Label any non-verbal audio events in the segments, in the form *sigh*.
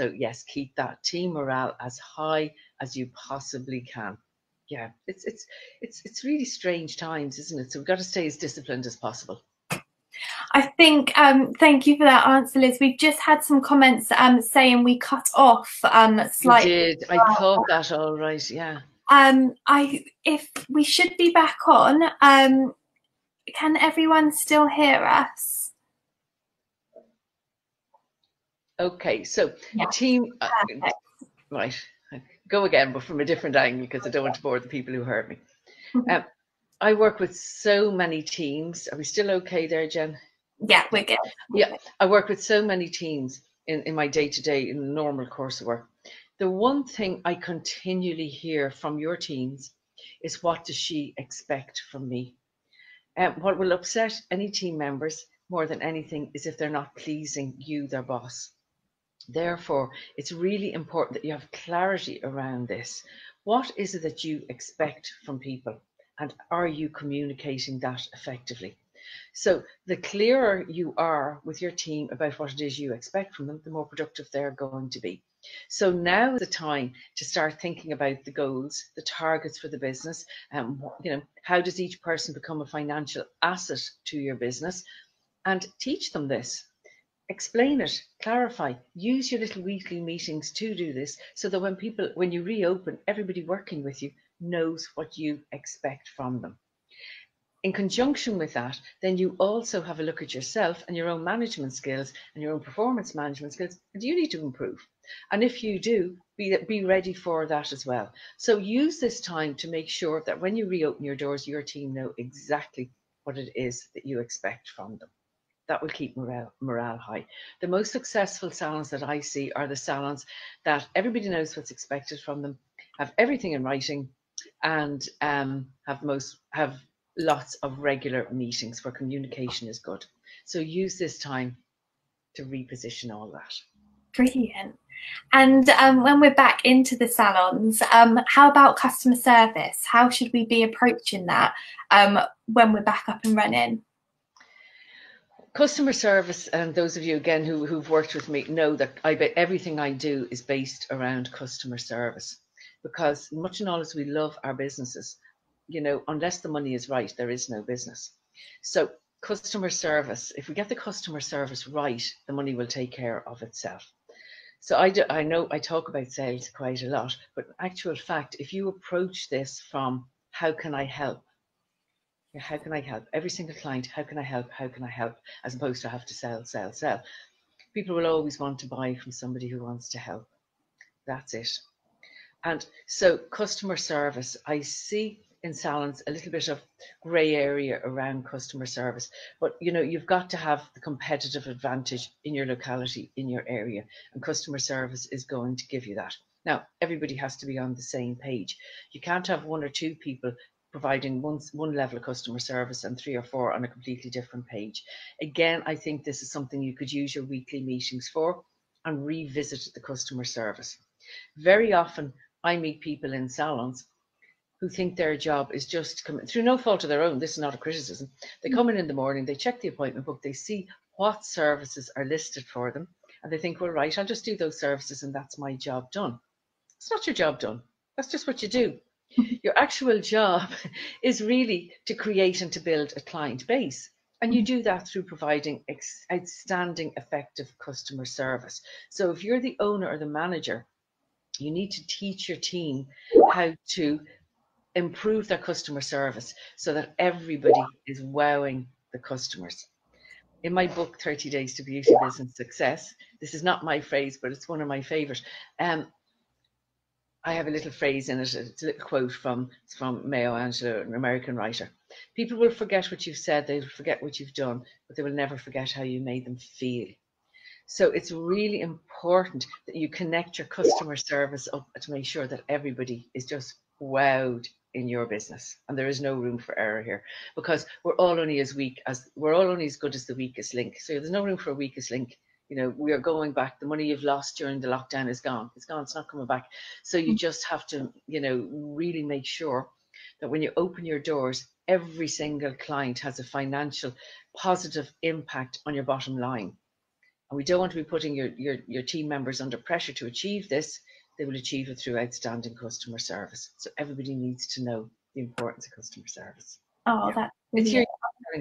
So yes, keep that team morale as high as you possibly can. Yeah, it's it's it's it's really strange times, isn't it? So we've got to stay as disciplined as possible. I think, um, thank you for that answer, Liz. We've just had some comments um, saying we cut off um, slightly. You did. I *laughs* thought that all right, yeah. Um, I if we should be back on, um, can everyone still hear us? Okay, so yeah. team, uh, right, go again, but from a different angle because I don't want to bore the people who heard me. *laughs* Um, I work with so many teams. Are we still okay there, Jen? Yeah, we're good. Yeah, I work with so many teams in, in my day to day, in the normal course of work. The one thing I continually hear from your teams is what does she expect from me? And um, what will upset any team members more than anything is if they're not pleasing you, their boss. Therefore, it's really important that you have clarity around this. What is it that you expect from people? And are you communicating that effectively? So the clearer you are with your team about what it is you expect from them, the more productive they're going to be. So now is the time to start thinking about the goals, the targets for the business, and um, you know how does each person become a financial asset to your business, and teach them this. Explain it, clarify, use your little weekly meetings to do this so that when people, when you reopen, everybody working with you knows what you expect from them. In conjunction with that, then you also have a look at yourself and your own management skills and your own performance management skills. Do you need to improve? And if you do, be, be ready for that as well. So use this time to make sure that when you reopen your doors, your team know exactly what it is that you expect from them. That will keep morale, morale high. The most successful salons that I see are the salons that everybody knows what's expected from them, have everything in writing, and um, have most have lots of regular meetings where communication is good. So use this time to reposition all that. Brilliant. And um, when we're back into the salons, um, how about customer service? How should we be approaching that um, when we're back up and running? Customer service, and those of you again who, who've worked with me know that I bet everything I do is based around customer service because much and all as we love our businesses, you know, unless the money is right, there is no business. So customer service, if we get the customer service right, the money will take care of itself. So I, do, I know I talk about sales quite a lot, but actual fact, if you approach this from how can I help? How can I help? Every single client, how can I help? How can I help? As opposed to have to sell, sell, sell. People will always want to buy from somebody who wants to help. That's it. And so customer service, I see in salons a little bit of grey area around customer service. But you know, you've got to have the competitive advantage in your locality, in your area, and customer service is going to give you that. Now, everybody has to be on the same page. You can't have one or two people providing one, one level of customer service and three or four on a completely different page. Again, I think this is something you could use your weekly meetings for and revisit the customer service. Very often, I meet people in salons who think their job is just come through no fault of their own. This is not a criticism. They hmm. come in in the morning, they check the appointment book, they see what services are listed for them, and they think, well, right, I'll just do those services and that's my job done. It's not your job done. That's just what you do. Your actual job *laughs* is really to create and to build a client base. And you do that through providing outstanding, effective customer service. So if you're the owner or the manager, you need to teach your team how to improve their customer service so that everybody is wowing the customers. In my book, 30 Days to Beauty Business Success, this is not my phrase, but it's one of my favorite. Um, I have a little phrase in it, it's a little quote from, from Maya Angelou, an American writer. People will forget what you've said, they will forget what you've done, but they will never forget how you made them feel. So it's really important that you connect your customer service up to make sure that everybody is just wowed in your business and there is no room for error here because we're all only as weak as we're all only as good as the weakest link so there's no room for a weakest link you know we are going back the money you've lost during the lockdown is gone it's gone it's not coming back so you mm. just have to you know really make sure that when you open your doors every single client has a financial positive impact on your bottom line And we don't want to be putting your, your, your team members under pressure to achieve this. They will achieve it through outstanding customer service. So everybody needs to know the importance of customer service. Oh, yeah. that's it's your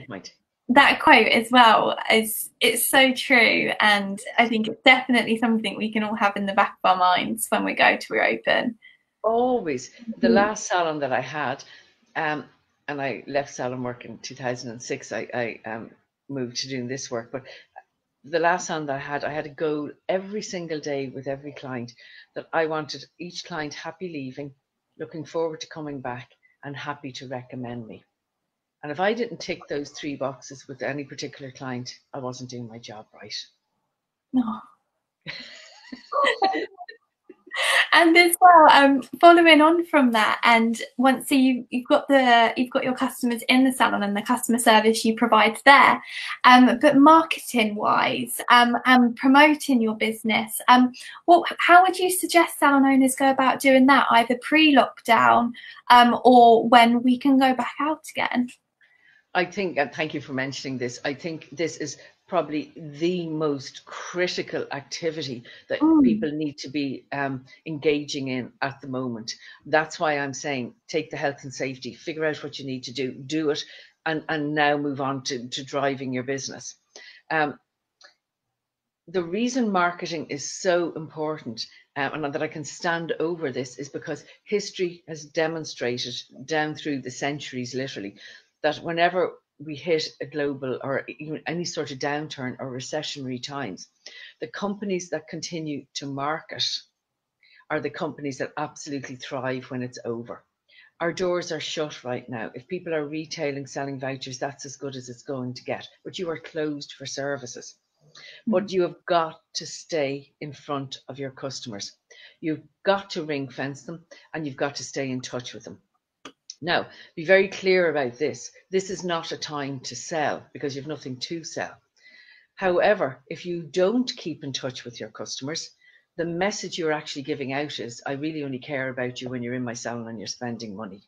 point that quote as well is it's so true. And i think it's definitely something we can all have in the back of our minds when we go to reopen. Always. The mm-hmm. last salon that i had um, and i left salon work in 2006 i, I um, moved to doing this work. But the last salon that i had i had a goal every single day with every client that i wanted each client happy leaving looking forward to coming back and happy to recommend me and if I didn't tick those three boxes with any particular client, I wasn't doing my job right. No. and as well, um, following on from that, and once you you've got the you've got your customers in the salon and the customer service you provide there, um, but marketing wise, um, and promoting your business, um, what how would you suggest salon owners go about doing that, either pre lockdown, um, or when we can go back out again? I think, and thank you for mentioning this, I think this is probably the most critical activity that mm. people need to be um, engaging in at the moment. That's why I'm saying take the health and safety, figure out what you need to do, do it, and, and now move on to, to driving your business. Um, the reason marketing is so important um, and that I can stand over this is because history has demonstrated down through the centuries, literally, that whenever we hit a global or even any sort of downturn or recessionary times, the companies that continue to market are the companies that absolutely thrive when it's over. Our doors are shut right now. If people are retailing, selling vouchers, that's as good as it's going to get. But you are closed for services. But mm. you have got to stay in front of your customers. You've got to ring fence them and you've got to stay in touch with them. Now, be very clear about this. This is not a time to sell because you have nothing to sell. However, if you don't keep in touch with your customers, the message you're actually giving out is I really only care about you when you're in my salon and you're spending money.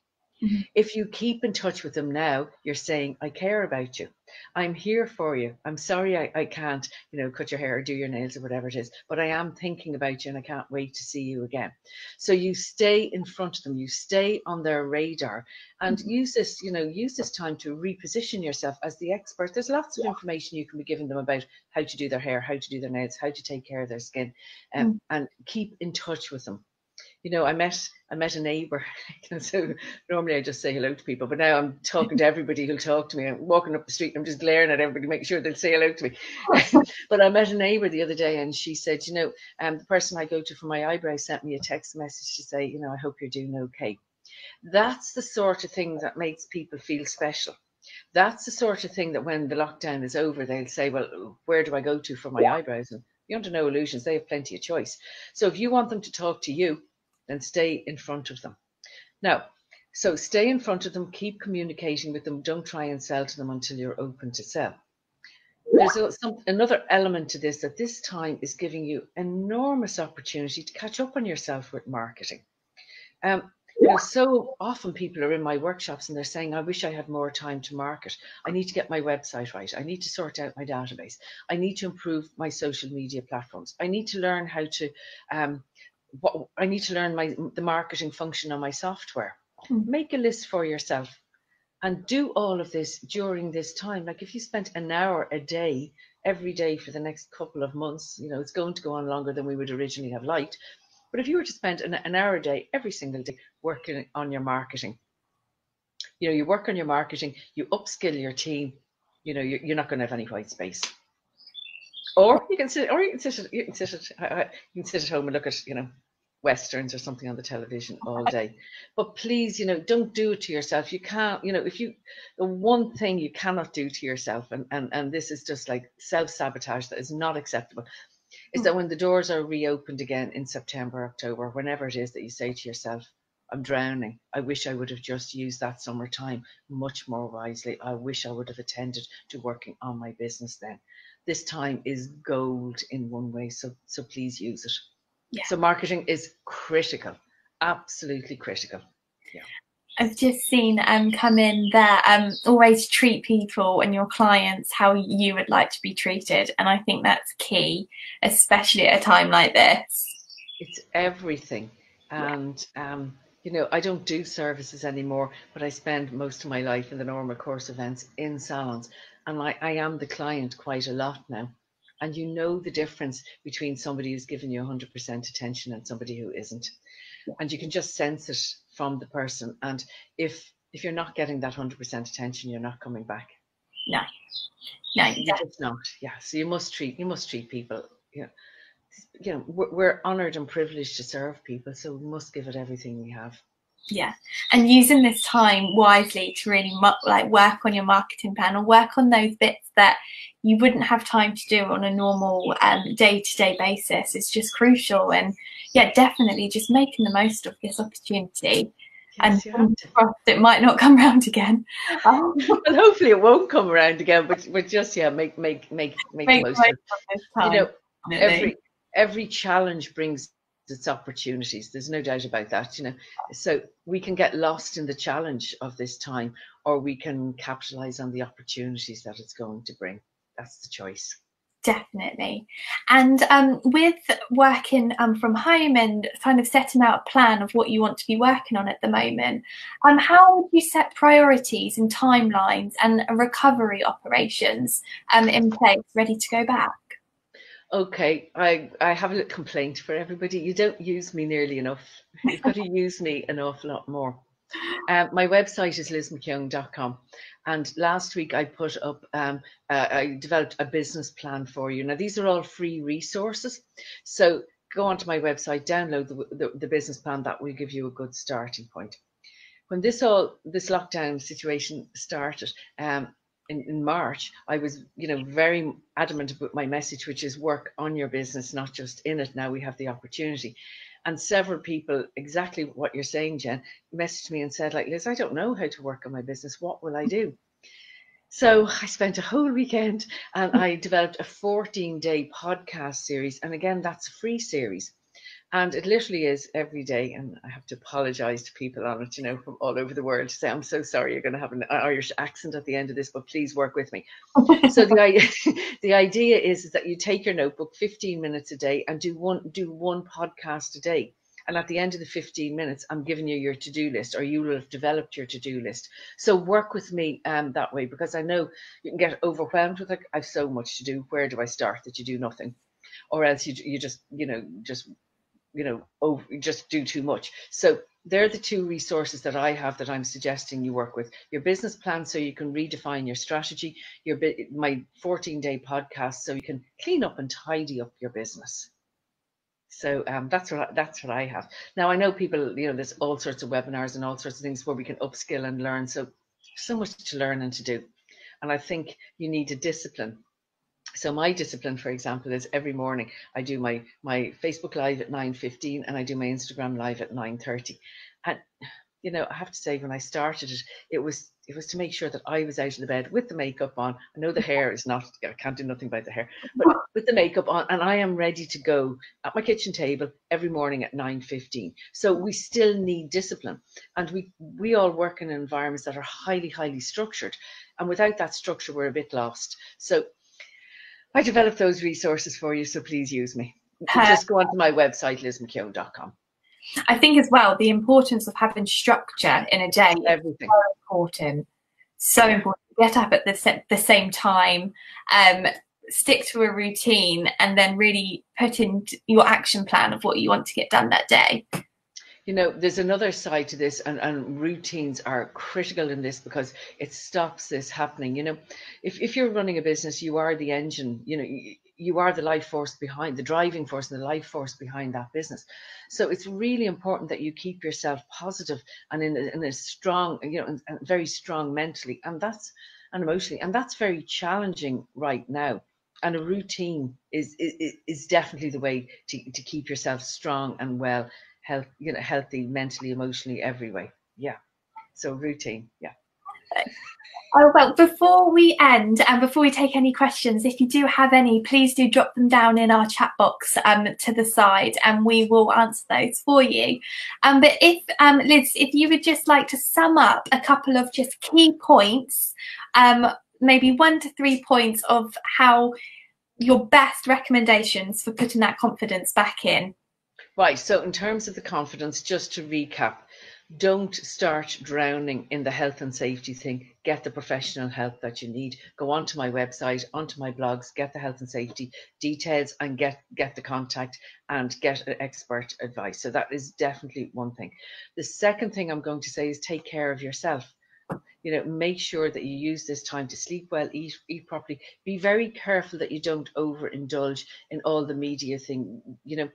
Mm-hmm. If you keep in touch with them now, you're saying, I care about you. I'm here for you. I'm sorry I, I can't, you know, cut your hair or do your nails or whatever it is, but I am thinking about you and I can't wait to see you again. So you stay in front of them, you stay on their radar and mm-hmm. use this, you know, use this time to reposition yourself as the expert. There's lots of yeah. information you can be giving them about how to do their hair, how to do their nails, how to take care of their skin, um, mm-hmm. and keep in touch with them you know, I met I met a neighbour. *laughs* so normally I just say hello to people, but now I'm talking to *laughs* everybody who'll talk to me. I'm walking up the street and I'm just glaring at everybody, making sure they'll say hello to me. *laughs* but I met a neighbour the other day, and she said, you know, um, the person I go to for my eyebrows sent me a text message to say, you know, I hope you're doing okay. That's the sort of thing that makes people feel special. That's the sort of thing that when the lockdown is over, they'll say, well, where do I go to for my eyebrows? And you're under no illusions; they have plenty of choice. So if you want them to talk to you then stay in front of them. Now, so stay in front of them, keep communicating with them, don't try and sell to them until you're open to sell. There's some, another element to this that this time is giving you enormous opportunity to catch up on yourself with marketing. Um, you know, so often people are in my workshops and they're saying, I wish I had more time to market. I need to get my website right. I need to sort out my database. I need to improve my social media platforms. I need to learn how to um, what I need to learn my the marketing function on my software. Mm. Make a list for yourself and do all of this during this time. Like if you spent an hour a day every day for the next couple of months, you know, it's going to go on longer than we would originally have liked. But if you were to spend an, an hour a day every single day working on your marketing, you know, you work on your marketing, you upskill your team, you know, you're, you're not going to have any white space. Or you can sit, or you can sit, you can sit, at, you can sit at home and look at, you know, westerns or something on the television all day. But please, you know, don't do it to yourself. You can't, you know, if you the one thing you cannot do to yourself, and and, and this is just like self-sabotage that is not acceptable, is that hmm. when the doors are reopened again in September, October, whenever it is that you say to yourself, I'm drowning. I wish I would have just used that summer time much more wisely. I wish I would have attended to working on my business then. This time is gold in one way, so so please use it. Yeah. So marketing is critical, absolutely critical. Yeah. I've just seen um come in there. Um, always treat people and your clients how you would like to be treated, and I think that's key, especially at a time like this. It's everything, and yeah. um, you know, I don't do services anymore, but I spend most of my life in the normal course events in salons, and I, I am the client quite a lot now. And you know the difference between somebody who's giving you 100% attention and somebody who isn't. And you can just sense it from the person. And if if you're not getting that 100% attention, you're not coming back. No, no, just not. Yeah. So you must treat you must treat people. Yeah. You know, we're, we're honored and privileged to serve people, so we must give it everything we have yeah and using this time wisely to really like work on your marketing plan or work on those bits that you wouldn't have time to do on a normal um, day-to-day basis is just crucial and yeah definitely just making the most of this opportunity yes, and it might not come *laughs* around again um, *laughs* well hopefully it won't come around again but but just yeah make make make make, make the most, of it. you know every every challenge brings its opportunities. There's no doubt about that, you know. So we can get lost in the challenge of this time, or we can capitalize on the opportunities that it's going to bring. That's the choice. Definitely. And um, with working um, from home and kind of setting out a plan of what you want to be working on at the moment, um, how would you set priorities and timelines and recovery operations um, in place ready to go back? Okay, I, I have a little complaint for everybody. You don't use me nearly enough. You've got to *laughs* use me an awful lot more. Um, my website is lizmckeon.com. And last week I put up, um, uh, I developed a business plan for you. Now, these are all free resources. So go onto my website, download the, the, the business plan. That will give you a good starting point. When this all, this lockdown situation started, um, in, in March, I was, you know, very adamant about my message, which is work on your business, not just in it. Now we have the opportunity. And several people, exactly what you're saying, Jen, messaged me and said, like, Liz, I don't know how to work on my business. What will I do? So I spent a whole weekend and I developed a 14 day podcast series. And again, that's a free series. And it literally is every day. And I have to apologize to people on it, you know, from all over the world to say, I'm so sorry you're going to have an Irish accent at the end of this, but please work with me. so the, *laughs* the idea is, is that you take your notebook 15 minutes a day and do one, do one podcast a day. And at the end of the 15 minutes, I'm giving you your to do list, or you will have developed your to do list. So work with me um, that way because I know you can get overwhelmed with it. I've so much to do. Where do I start that you do nothing? Or else you, you just, you know, just you know, over, just do too much. So they're the two resources that I have that I'm suggesting you work with. Your business plan so you can redefine your strategy, your my 14 day podcast so you can clean up and tidy up your business. So um, that's what I, that's what I have. Now I know people, you know, there's all sorts of webinars and all sorts of things where we can upskill and learn. So so much to learn and to do. And I think you need a discipline so my discipline, for example, is every morning I do my my Facebook live at 9:15 and I do my Instagram live at 9:30. And you know, I have to say when I started it, it was it was to make sure that I was out of the bed with the makeup on. I know the *laughs* hair is not I can't do nothing about the hair, but with the makeup on and I am ready to go at my kitchen table every morning at 9:15. So we still need discipline. And we we all work in environments that are highly, highly structured. And without that structure, we're a bit lost. So I developed those resources for you, so please use me. Just go onto my website, lizmckeon.com. I think as well the importance of having structure in a day Everything. so important. So important. Get up at the, the same time, um, stick to a routine, and then really put in your action plan of what you want to get done that day you know there's another side to this and, and routines are critical in this because it stops this happening. You know if, if you're running a business you are the engine you know you, you are the life force behind the driving force and the life force behind that business. So it's really important that you keep yourself positive and in a, in a strong you know and, and very strong mentally. And that's and emotionally and that's very challenging right now. And a routine is, is is definitely the way to, to keep yourself strong and well health, you know, healthy mentally, emotionally, every way. Yeah. So routine. Yeah. *laughs* Oh, well, before we end and before we take any questions, if you do have any, please do drop them down in our chat box um, to the side and we will answer those for you. Um, but if, um, Liz, if you would just like to sum up a couple of just key points, um, maybe one to three points of how your best recommendations for putting that confidence back in. Right. So, in terms of the confidence, just to recap, don't start drowning in the health and safety thing. Get the professional help that you need. Go onto my website, onto my blogs, get the health and safety details and get, get the contact and get expert advice. So that is definitely one thing. The second thing I'm going to say is take care of yourself. You know, make sure that you use this time to sleep well, eat, eat properly. Be very careful that you don't overindulge in all the media thing. You know,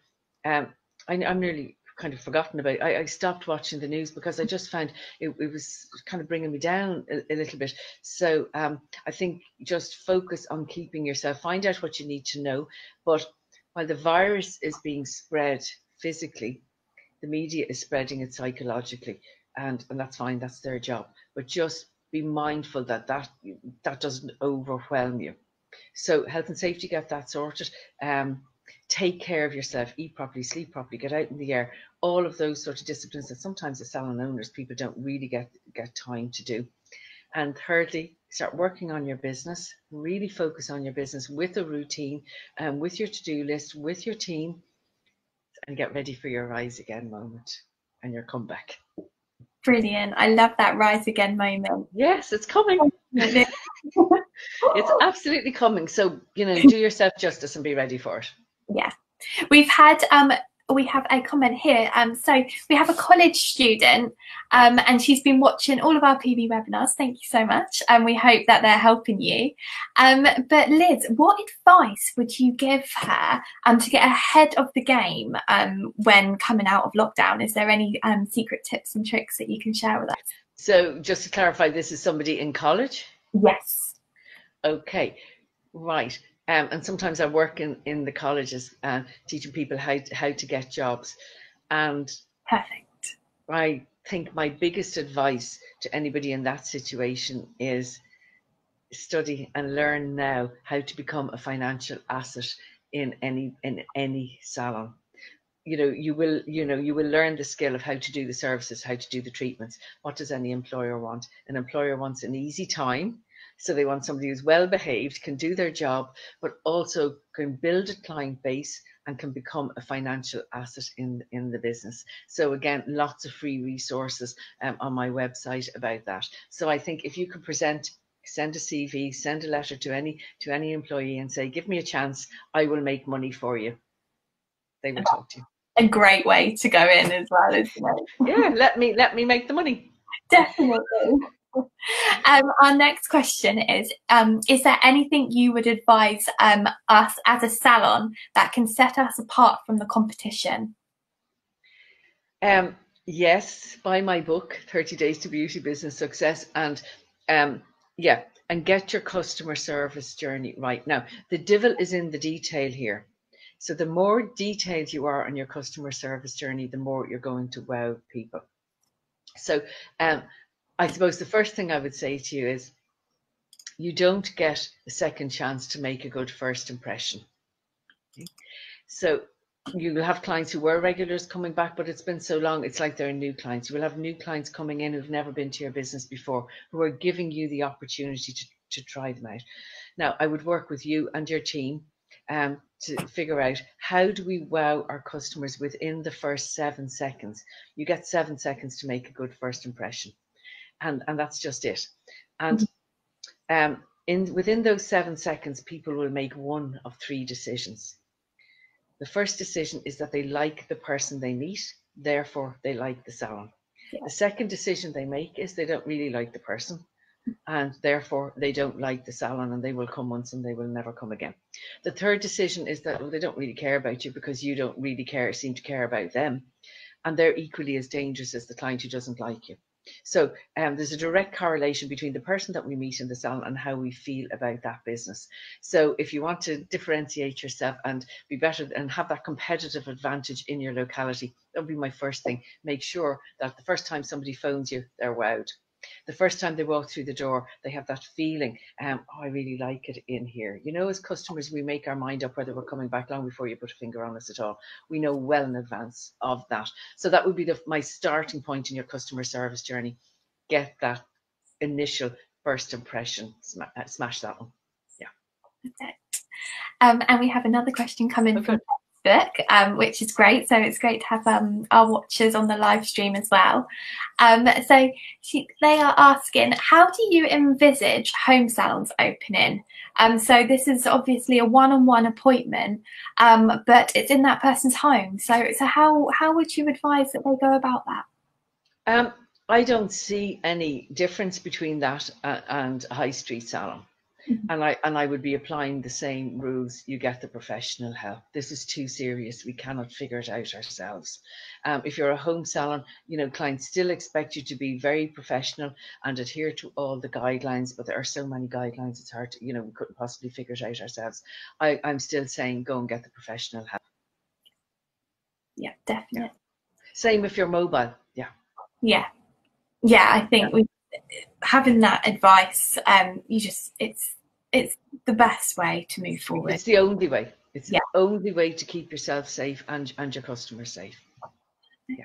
um, I, I'm nearly kind of forgotten about. I, I stopped watching the news because I just found it, it was kind of bringing me down a, a little bit. So um, I think just focus on keeping yourself, find out what you need to know. But while the virus is being spread physically, the media is spreading it psychologically, and and that's fine. That's their job. But just be mindful that that that doesn't overwhelm you. So health and safety, get that sorted. Um, take care of yourself, eat properly, sleep properly, get out in the air, all of those sort of disciplines that sometimes as salon owners people don't really get get time to do. And thirdly, start working on your business. Really focus on your business with a routine and um, with your to-do list, with your team, and get ready for your rise again moment and your comeback. Brilliant. I love that rise again moment. Yes, it's coming. *laughs* it's absolutely coming. So, you know, *laughs* do yourself justice and be ready for it. Yeah. We've had um, we have a comment here. Um, so we have a college student um, and she's been watching all of our PB webinars. Thank you so much. And we hope that they're helping you. Um, but Liz, what advice would you give her um, to get ahead of the game um, when coming out of lockdown? Is there any um, secret tips and tricks that you can share with us? So just to clarify, this is somebody in college? Yes. Okay, right. Um, and sometimes I work in, in the colleges uh, teaching people how to, how to get jobs. And perfect. I think my biggest advice to anybody in that situation is study and learn now how to become a financial asset in any in any salon you know you will you know you will learn the skill of how to do the services how to do the treatments what does any employer want an employer wants an easy time so they want somebody who's well behaved, can do their job, but also can build a client base and can become a financial asset in, in the business. So again, lots of free resources um, on my website about that. So I think if you can present send a CV, send a letter to any to any employee and say, give me a chance, I will make money for you. They will talk to you. A great way to go in as well, isn't it? yeah, let me let me make the money. Definitely. Um, our next question is um, Is there anything you would advise um, us as a salon that can set us apart from the competition? Um, yes, buy my book, 30 Days to Beauty Business Success. And um, yeah, and get your customer service journey right. Now, the devil is in the detail here. So the more detailed you are on your customer service journey, the more you're going to wow people. So um, I suppose the first thing I would say to you is you don't get a second chance to make a good first impression. Okay? So you will have clients who were regulars coming back, but it's been so long, it's like they're new clients. You will have new clients coming in who've never been to your business before, who are giving you the opportunity to, to try them out. Now, I would work with you and your team um, to figure out how do we wow our customers within the first seven seconds. You get seven seconds to make a good first impression and and that's just it. And um, in within those seven seconds, people will make one of three decisions. The first decision is that they like the person they meet, therefore they like the salon. Yeah. The second decision they make is they don't really like the person, and therefore they don't like the salon and they will come once and they will never come again. The third decision is that well, they don't really care about you because you don't really care, seem to care about them. And they're equally as dangerous as the client who doesn't like you. So um, there's a direct correlation between the person that we meet in the salon and how we feel about that business. So if you want to differentiate yourself and be better and have that competitive advantage in your locality, that would be my first thing. Make sure that the first time somebody phones you, they're wowed. The first time they walk through the door, they have that feeling, um, oh, I really like it in here. You know, as customers, we make our mind up whether we're coming back long before you put a finger on us at all. We know well in advance of that. So that would be the, my starting point in your customer service journey. Get that initial first impression, uh, smash that one. Yeah. Okay. Um, and we have another question coming okay. from book, um, which is great. So it's great to have um, our watchers on the live stream as well. Um, so she, they are asking, how do you envisage home salons opening? Um, so this is obviously a one-on-one appointment, um, but it's in that person's home. So so how how would you advise that they go about that? Um, I don't see any difference between that uh, and a high street salon. Mm-hmm. And I and I would be applying the same rules. You get the professional help. This is too serious. We cannot figure it out ourselves. Um, if you're a home salon, you know clients still expect you to be very professional and adhere to all the guidelines. But there are so many guidelines. It's hard to you know we couldn't possibly figure it out ourselves. I, I'm still saying go and get the professional help. Yeah, definitely. Yeah. Same if you're mobile. Yeah. Yeah, yeah. I think yeah. we having that advice, um, you just it's it's the best way to move forward. It's the only way. It's yeah. the only way to keep yourself safe and and your customers safe. Yeah.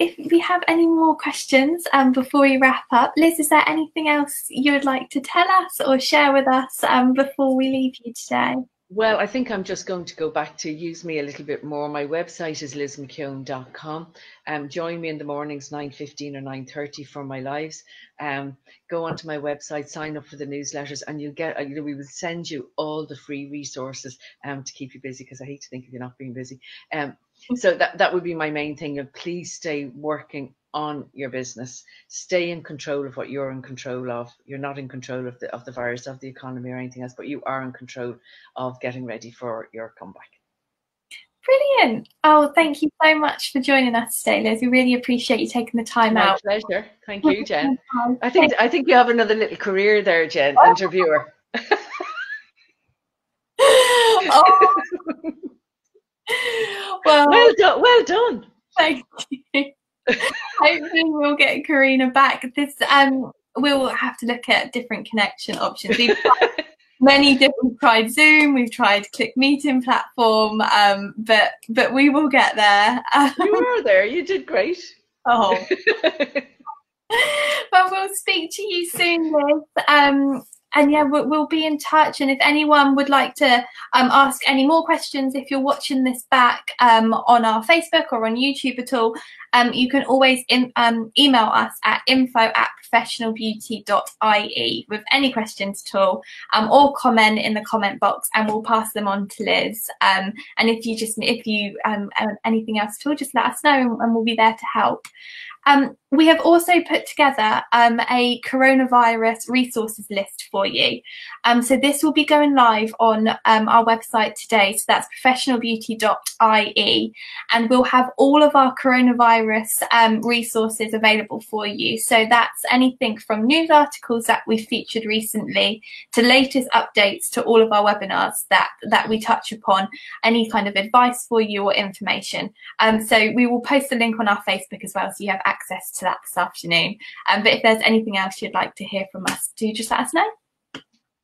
If we have any more questions um, before we wrap up, Liz, is there anything else you would like to tell us or share with us um, before we leave you today? Well, I think I'm just going to go back to use me a little bit more. My website is lizmckeon.com. Um, join me in the mornings, 9.15 or 9.30 for my lives. Um, go onto my website, sign up for the newsletters, and you'll get, you know, we will send you all the free resources um, to keep you busy because I hate to think of you not being busy. Um, *laughs* so that, that would be my main thing. Of please stay working on your business. Stay in control of what you're in control of. You're not in control of the of the virus, of the economy, or anything else, but you are in control of getting ready for your comeback. Brilliant. Oh, thank you so much for joining us today, Liz. We really appreciate you taking the time My out. pleasure. Thank you, Jen. *laughs* I think I think you have another little career there, Jen, oh. interviewer. *laughs* oh. *laughs* well, well done. Well done. Thank you. Hopefully, we'll get Karina back. This um, we'll have to look at different connection options. We've *laughs* many different. We've tried Zoom, we've tried ClickMeeting platform, um, but but we will get there. *laughs* you were there. You did great. Oh. *laughs* well, we'll speak to you soon, Liz. Um, and yeah, we'll, we'll, be in touch. And if anyone would like to um, ask any more questions, if you're watching this back um, on our Facebook or on YouTube at all, um, you can always in, um, email us at info at professionalbeauty.ie with any questions at all, um, or comment in the comment box, and we'll pass them on to Liz. Um, and if you just if you anything else at all, just let us know, and we'll be there to help. Um, we have also put together um, a coronavirus resources list for you. Um, so this will be going live on um, our website today. So that's professionalbeauty.ie, and we'll have all of our coronavirus um, resources available for you. So that's anything from news articles that we've featured recently to latest updates to all of our webinars that that we touch upon, any kind of advice for you or information. Um, so we will post a link on our Facebook as well, so you have access access to that this afternoon. Um, but if there's anything else you'd like to hear from us, do just let us know.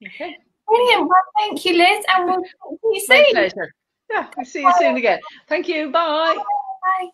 Okay. Brilliant. Well, thank you, Liz, and we'll see you soon. My pleasure. Yeah, we'll see you soon again. Thank you. Bye. Bye.